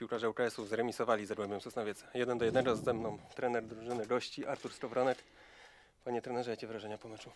piłkarze UKS-u zremisowali z Zagłębiem Sosnowiec. 1 do 1 ze mną trener drużyny gości Artur Stowronek. Panie trenerze, jakie wrażenia po meczu?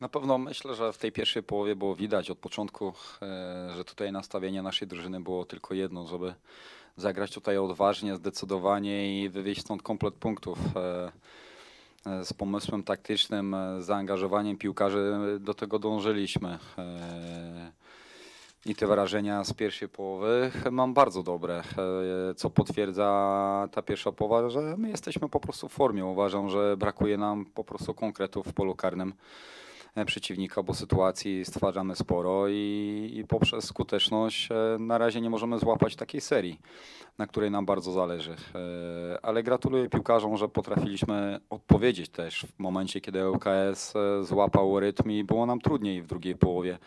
Na pewno myślę, że w tej pierwszej połowie było widać od początku, e, że tutaj nastawienie naszej drużyny było tylko jedno, żeby zagrać tutaj odważnie, zdecydowanie i wywieźć stąd komplet punktów. E, e, Z pomysłem taktycznym, e, zaangażowaniem piłkarzy do tego dążyliśmy. E, I te wrażenia z pierwszej połowy mam bardzo dobre, e, co potwierdza ta pierwsza połowa, że my jesteśmy po prostu w formie. Uważam, że brakuje nam po prostu konkretów w polu karnym e, przeciwnika, bo sytuacji stwarzamy sporo i, i poprzez skuteczność e, na razie nie możemy złapać takiej serii, na której nam bardzo zależy. E, Ale gratuluję piłkarzom, że potrafiliśmy odpowiedzieć też w momencie, kiedy ŁKS e, złapał rytm i było nam trudniej w drugiej połowie.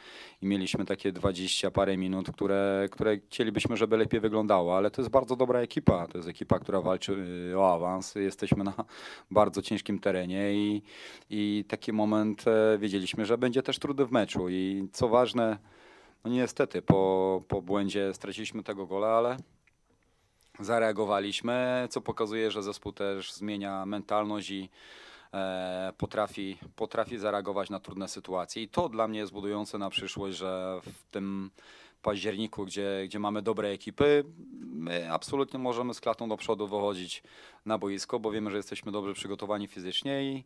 I mieliśmy takie 20 parę minut, które, które chcielibyśmy, żeby lepiej wyglądało, ale to jest bardzo dobra ekipa, to jest ekipa, która walczy o awans, jesteśmy na bardzo ciężkim terenie i, i taki moment e, wiedzieliśmy, że będzie też trudny w meczu i co ważne, no niestety po, po błędzie straciliśmy tego gola, ale zareagowaliśmy, co pokazuje, że zespół też zmienia mentalność i e, potrafi, potrafi zareagować na trudne sytuacje. I to dla mnie jest budujące na przyszłość, że w tym październiku, gdzie, gdzie mamy dobre ekipy, my absolutnie możemy z klatą do przodu wychodzić na boisko, bo wiemy, że jesteśmy dobrze przygotowani fizycznie i,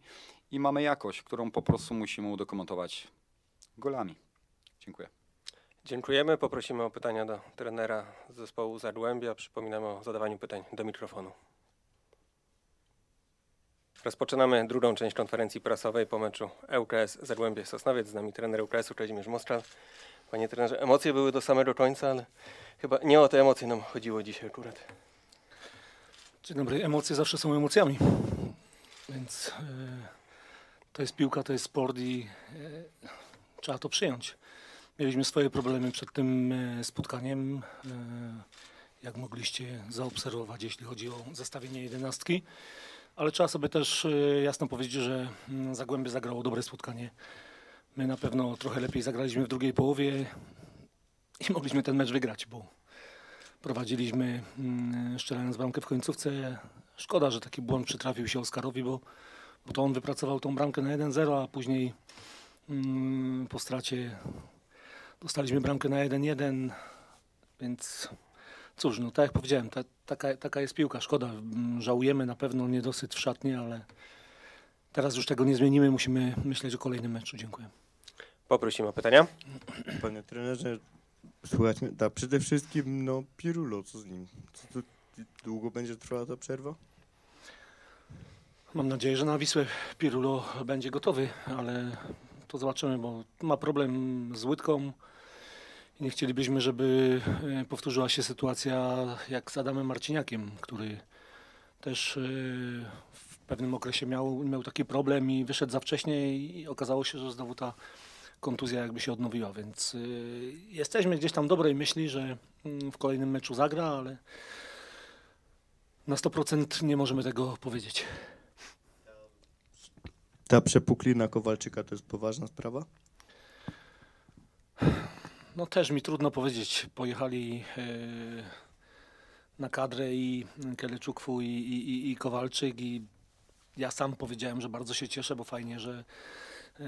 i mamy jakość, którą po prostu musimy udokumentować golami. Dziękuję. Dziękujemy. Poprosimy o pytania do trenera zespołu Zagłębia. Przypominamy o zadawaniu pytań do mikrofonu. Rozpoczynamy drugą część konferencji prasowej po meczu ŁKS Zagłębie Sosnowiec. Z nami trener ŁKS-u Kazimierz Moskal. Panie trenerze, emocje były do samego końca, ale chyba nie o te emocje nam chodziło dzisiaj akurat. Dzień dobry. Emocje zawsze są emocjami. Więc e, to jest piłka, to jest sport i e, trzeba to przyjąć. Mieliśmy swoje problemy przed tym e, spotkaniem, e, jak mogliście zaobserwować, jeśli chodzi o zestawienie jedenastki. Ale trzeba sobie też e, jasno powiedzieć, że mm, Zagłębie zagrało dobre spotkanie. My na pewno trochę lepiej zagraliśmy w drugiej połowie i mogliśmy ten mecz wygrać, bo prowadziliśmy mm, strzelając bramkę w końcówce. Szkoda, że taki błąd przytrafił się Oskarowi, bo, bo to on wypracował tą bramkę na 1-0, a później mm, po stracie dostaliśmy bramkę na 1-1, więc cóż, no tak jak powiedziałem, ta, taka, taka jest piłka. Szkoda, mm, żałujemy na pewno niedosyt w szatni, ale teraz już tego nie zmienimy, musimy myśleć o kolejnym meczu. Dziękuję. Poprosimy o pytania. Panie trenerze, słuchać mnie, da przede wszystkim no Pirulo, co z nim? Co to, długo będzie trwała ta przerwa? Mam nadzieję, że na Wisłę Pirulo będzie gotowy, ale to zobaczymy, bo ma problem z łydką nie chcielibyśmy, żeby e, powtórzyła się sytuacja jak z Adamem Marciniakiem, który też e, w pewnym okresie miał, miał taki problem i wyszedł za wcześnie i okazało się, że znowu ta kontuzja jakby się odnowiła, więc e, jesteśmy gdzieś tam dobrej myśli, że mm, w kolejnym meczu zagra, ale na 100% nie możemy tego powiedzieć. Ta przepuklina Kowalczyka to jest poważna sprawa? No też mi trudno powiedzieć. Pojechali e, na kadrę i Keleczukwu i, i, i- Kowalczyk i ja sam powiedziałem, że bardzo się cieszę, bo fajnie, że e,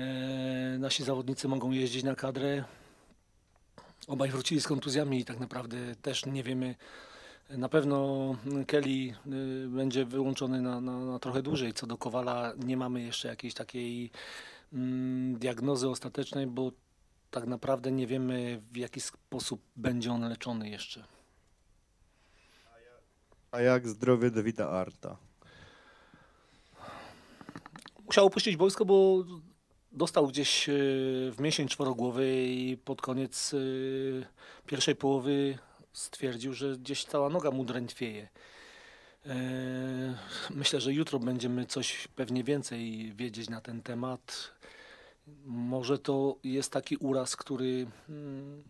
nasi zawodnicy mogą jeździć na kadrę. Obaj wrócili z kontuzjami i tak naprawdę też nie wiemy. Na pewno Kelly y, będzie wyłączony na, na, na trochę dłużej. Co do Kowala nie mamy jeszcze jakiejś takiej mm, diagnozy ostatecznej, bo tak naprawdę nie wiemy w jaki sposób będzie on leczony jeszcze. A jak zdrowie Dawida Arta? Musiał opuścić wojsko, bo dostał gdzieś e, w mięsień czworogłowy i pod koniec e, pierwszej połowy stwierdził, że gdzieś cała noga mu drętwieje. E, Myślę, że jutro będziemy coś pewnie więcej wiedzieć na ten temat. Może to jest taki uraz, który mm,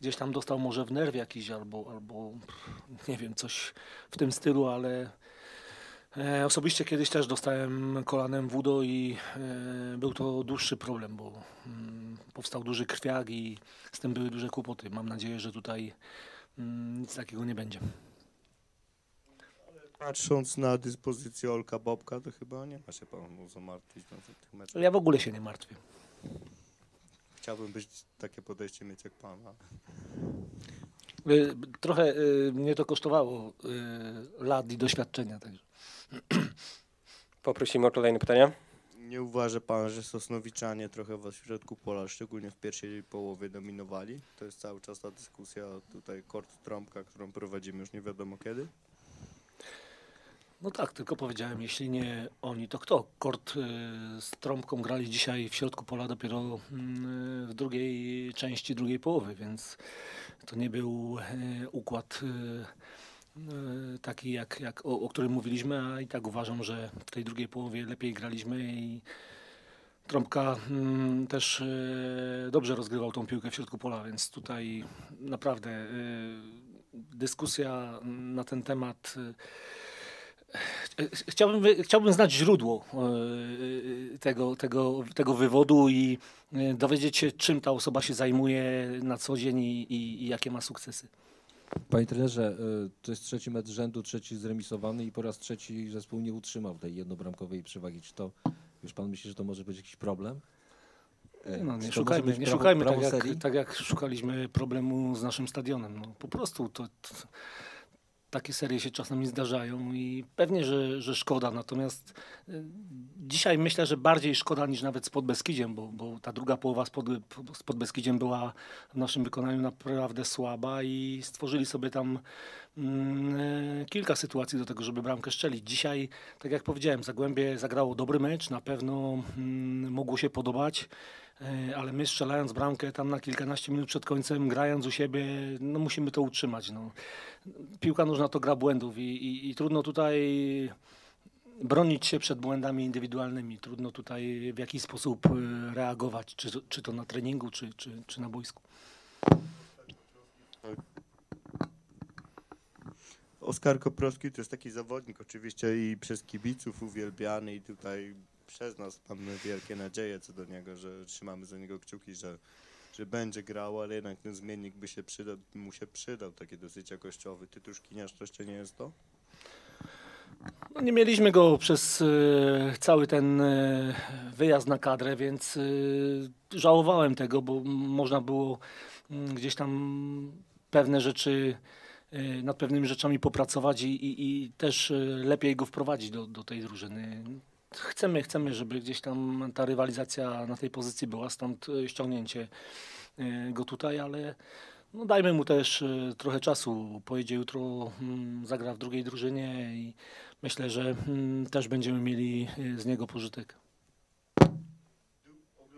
gdzieś tam dostał może w nerw jakiś albo, albo nie wiem, coś w tym stylu, ale E, Osobiście kiedyś też dostałem kolanem wudo i e, był to dłuższy problem, bo mm, powstał duży krwiak i z tym były duże kłopoty. Mam nadzieję, że tutaj nic takiego nie będzie. Patrząc na dyspozycję Olka Bobka, to chyba nie ma się panu zamartwić na tych meczach. Ja w ogóle się nie martwię. Chciałbym być takie podejście mieć jak pan. a- Y, Trochę y, mnie to kosztowało y, lat i doświadczenia. Także. Poprosimy o kolejne pytania. Nie uważa pan, że Sosnowiczanie trochę w środku pola, szczególnie w pierwszej połowie dominowali? To jest cały czas ta dyskusja tutaj kort trąbka, którą prowadzimy już nie wiadomo kiedy. No tak, tylko powiedziałem, jeśli nie oni, to kto? Kort y, z trąbką grali dzisiaj w środku pola dopiero mm, w drugiej części drugiej połowy, więc to nie był y, układ y, y, taki, jak, jak o, o którym mówiliśmy, a i tak uważam, że w tej drugiej połowie lepiej graliśmy i Trąbka mm, też y, dobrze rozgrywał tą piłkę w środku pola, więc tutaj naprawdę y, dyskusja na ten temat y, Chciałbym, chciałbym znać źródło e, tego, tego, tego wywodu i e, dowiedzieć się, czym ta osoba się zajmuje na co dzień i, i, i jakie ma sukcesy. Panie trenerze, y, to jest trzeci mecz rzędu, trzeci zremisowany i po raz trzeci zespół nie utrzymał tej jednobramkowej przewagi. Czy to już pan myśli, że to może być jakiś problem? Y, No, nie szukajmy, nie prawo- szukajmy tak, jak, tak jak szukaliśmy problemu z naszym stadionem. No, po prostu to, to, takie serie się czasami zdarzają i pewnie, że, że szkoda. Natomiast y, dzisiaj myślę, że bardziej szkoda niż nawet z Podbeskidziem, bo, bo ta druga połowa z, pod, z Podbeskidziem była w naszym wykonaniu naprawdę słaba i stworzyli sobie tam kilka sytuacji do tego, żeby bramkę strzelić. Dzisiaj, tak jak powiedziałem, Zagłębie zagrało dobry mecz, na pewno mm, mogło się podobać. E, Ale my strzelając bramkę tam na kilkanaście minut przed końcem, grając u siebie, no musimy to utrzymać. No. Piłka nożna to gra błędów i, i, i trudno tutaj bronić się przed błędami indywidualnymi. Trudno tutaj w jakiś sposób e, reagować, czy, czy to na treningu, czy, czy, czy na boisku. Oskar Koprowski to jest taki zawodnik oczywiście i przez kibiców uwielbiany i tutaj przez nas mamy wielkie nadzieje co do niego, że trzymamy za niego kciuki, że, że będzie grał, ale jednak ten zmiennik by się przydał, mu się przydał, taki dosyć jakościowy. Tytuszkiniarz to jeszcze nie jest to? No, nie mieliśmy go przez e, cały ten e, wyjazd na kadrę, więc e, żałowałem tego, bo można było gdzieś tam pewne rzeczy, nad pewnymi rzeczami popracować i, i, i też e, lepiej go wprowadzić do, do tej drużyny. Chcemy, chcemy, żeby gdzieś tam ta rywalizacja na tej pozycji była, stąd e, ściągnięcie go tutaj, ale no dajmy mu też trochę czasu. Pojedzie jutro, mm, zagra w drugiej drużynie i myślę, że mm, też będziemy mieli z niego pożytek.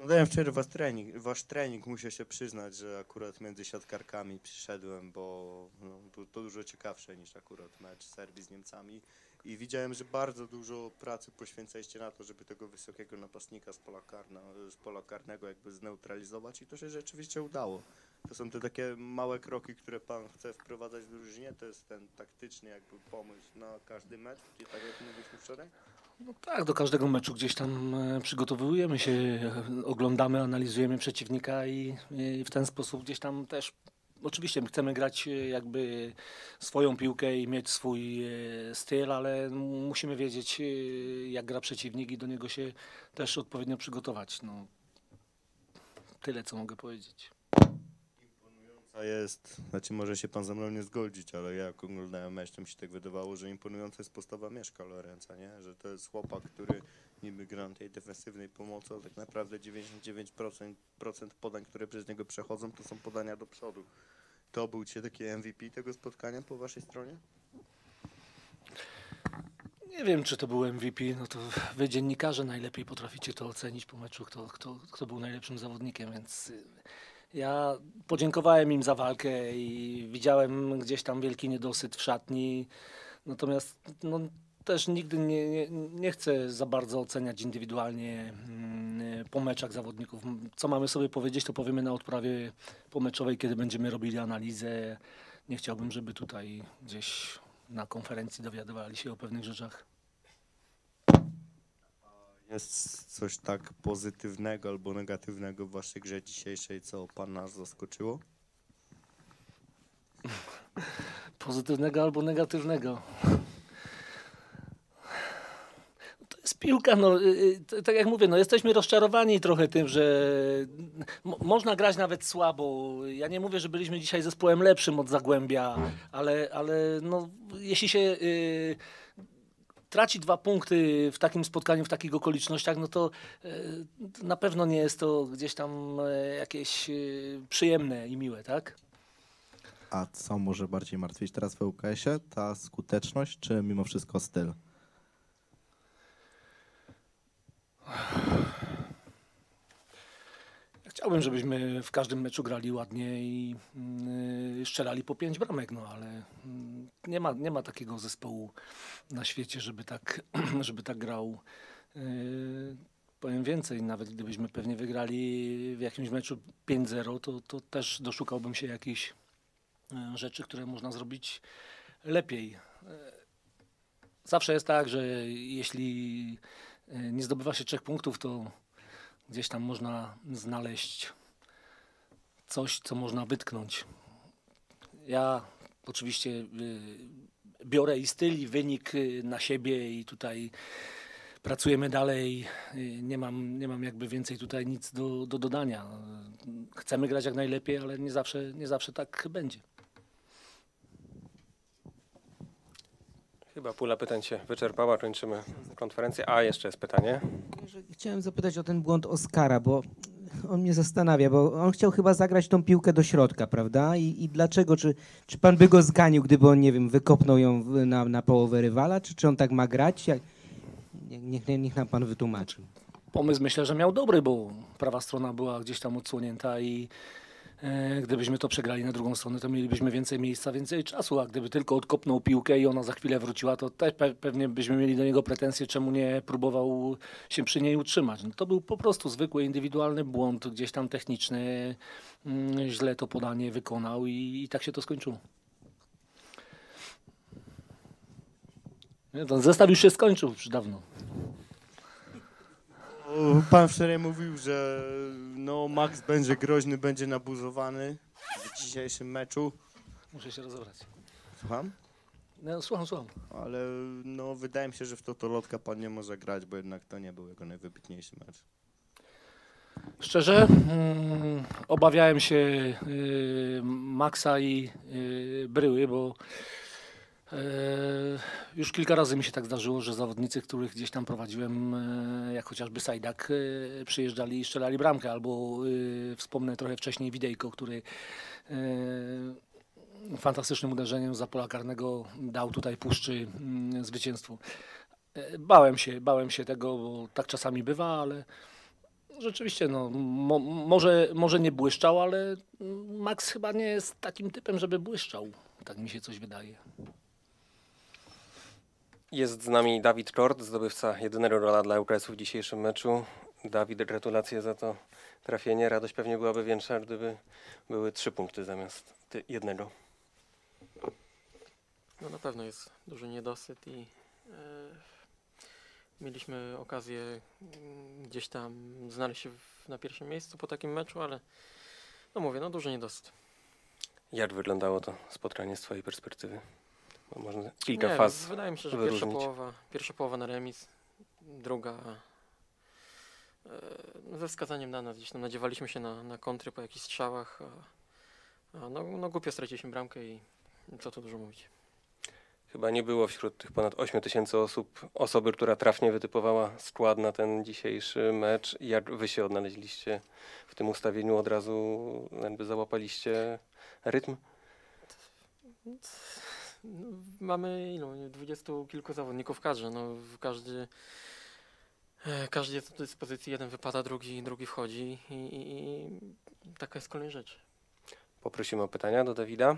Oglądałem wczoraj wasz trening, wasz trening, muszę się przyznać, że akurat między siatkarkami przyszedłem, bo no, to, to dużo ciekawsze niż akurat mecz Serbii z Niemcami i widziałem, że bardzo dużo pracy poświęcaliście na to, żeby tego wysokiego napastnika z pola, z pola karnego jakby zneutralizować i to się rzeczywiście udało. To są te takie małe kroki, które pan chce wprowadzać w drużynie, to jest ten taktyczny jakby pomysł na każdy mecz, tak jak mówiliśmy wczoraj? No tak, do każdego meczu gdzieś tam e, przygotowujemy się, e, oglądamy, analizujemy przeciwnika i, i w ten sposób gdzieś tam też oczywiście chcemy grać e, jakby swoją piłkę i mieć swój styl, ale musimy wiedzieć jak gra przeciwnik i do niego się też odpowiednio przygotować. No, tyle co mogę powiedzieć. A jest, znaczy może się pan ze mną nie zgodzić, ale ja jak oglądałem mecz, to mi się tak wydawało, że imponująca jest postawa Mieszka Lorenza, nie? Że to jest chłopak, który niby gra tej defensywnej pomocy, ale tak naprawdę 99% procent podań, które przez niego przechodzą, to są podania do przodu. To był dzisiaj taki MVP tego spotkania po waszej stronie? Nie wiem, czy to był MVP, no to wy dziennikarze najlepiej potraficie to ocenić po meczu, kto, kto, kto był najlepszym zawodnikiem, więc y, ja podziękowałem im za walkę i widziałem gdzieś tam wielki niedosyt w szatni, natomiast no, też nigdy nie, nie, nie chcę za bardzo oceniać indywidualnie mm, po meczach zawodników. Co mamy sobie powiedzieć, to powiemy na odprawie pomeczowej, kiedy będziemy robili analizę. Nie chciałbym, żeby tutaj gdzieś na konferencji dowiadywali się o pewnych rzeczach. Jest coś tak pozytywnego albo negatywnego w waszej grze dzisiejszej, co pan nas zaskoczyło? Pozytywnego albo negatywnego. To jest piłka, no, y, y, tak jak mówię, no, jesteśmy rozczarowani trochę tym, że mo- można grać nawet słabo. Ja nie mówię, że byliśmy dzisiaj zespołem lepszym od Zagłębia, ale, ale no, jeśli się y, traci dwa punkty w takim spotkaniu, w takich okolicznościach, no to y, na pewno nie jest to gdzieś tam y, jakieś y, przyjemne i miłe, tak? A co może bardziej martwić teraz w ŁKS-ie? Ta skuteczność, czy mimo wszystko styl? Chciałbym, żebyśmy w każdym meczu grali ładnie i yy, strzelali po pięć bramek, no ale mm, nie, ma, nie ma takiego zespołu na świecie, żeby tak, żeby tak grał. Yy, powiem więcej, nawet gdybyśmy pewnie wygrali w jakimś meczu 5-0, to, to też doszukałbym się jakichś yy, rzeczy, które można zrobić lepiej. Yy, Zawsze jest tak, że jeśli yy, nie zdobywa się trzech punktów, to gdzieś tam można znaleźć coś, co można wytknąć. Ja oczywiście y, biorę i styl, i wynik y, na siebie i tutaj pracujemy dalej. Y, Nie mam, nie mam jakby więcej tutaj nic do, do dodania. Chcemy grać jak najlepiej, ale nie zawsze, nie zawsze tak będzie. Chyba pula pytań się wyczerpała, kończymy konferencję. A, jeszcze jest pytanie. Chciałem zapytać o ten błąd Oskara, bo on mnie zastanawia, bo on chciał chyba zagrać tą piłkę do środka, prawda? I, i dlaczego? Czy, czy pan by go zganił, gdyby on, nie wiem, wykopnął ją na, na połowę rywala? Czy, czy on tak ma grać? Niech, niech, nam pan wytłumaczy. Pomysł myślę, że miał dobry, bo prawa strona była gdzieś tam odsłonięta i gdybyśmy to przegrali na drugą stronę, to mielibyśmy więcej miejsca, więcej czasu, a gdyby tylko odkopnął piłkę i ona za chwilę wróciła, to też pe pewnie byśmy mieli do niego pretensje, czemu nie próbował się przy niej utrzymać. No, to był po prostu zwykły, indywidualny błąd, gdzieś tam techniczny, mm, źle to podanie wykonał i, i tak się to skończyło. Ten zestaw już się skończył już dawno. Pan wczoraj mówił, że no, Max będzie groźny, będzie nabuzowany w dzisiejszym meczu. Muszę się rozebrać. Słucham? No, słucham, słucham. Ale no, wydaje mi się, że w Totolotka pan nie może grać, bo jednak to nie był jego najwybitniejszy mecz. Szczerze, mm, obawiałem się y, Maxa i y, Bryły, bo już kilka razy mi się tak zdarzyło, że zawodnicy, których gdzieś tam prowadziłem, y, jak chociażby Sajdak, y, przyjeżdżali i strzelali bramkę, albo wspomnę trochę wcześniej Widejko, który fantastycznym uderzeniem za pola karnego dał tutaj Puszczy zwycięstwo. Bałem się, bałem się tego, bo tak czasami bywa, ale Rzeczywiście, no, mo, może, może nie błyszczał, ale Max chyba nie jest takim typem, żeby błyszczał. Tak mi się coś wydaje. Jest z nami Dawid Kort, zdobywca jedynego rola dla UKS-u w dzisiejszym meczu. Dawid, gratulacje za to trafienie. Radość pewnie byłaby większa, gdyby były trzy punkty zamiast jednego. No na pewno jest duży niedosyt i e, mieliśmy okazję mm, gdzieś tam znaleźć się w, na pierwszym miejscu po takim meczu, ale no mówię, no duży niedosyt. Jak wyglądało to spotkanie z Twojej perspektywy? Można kilka Nie, faz. Wydaje mi się, że pierwsza połowa, pierwsza połowa na remis, druga e, ze wskazaniem na nas. Gdzieś tam nadziewaliśmy się na, na kontry po jakichś strzałach, a, a no, no głupio straciliśmy bramkę i co tu dużo mówić. Chyba nie było wśród tych ponad 8 tysięcy osób osoby, która trafnie wytypowała skład na ten dzisiejszy mecz. Jak wy się odnaleźliście w tym ustawieniu? Od razu jakby załapaliście rytm? No, Mamy ilu? Dwudziestu kilku zawodników kadrze. No, każdy, e, każdy jest do dyspozycji, jeden wypada, drugi, drugi wchodzi i, i, i taka jest kolej rzeczy. Poprosimy o pytania do Dawida.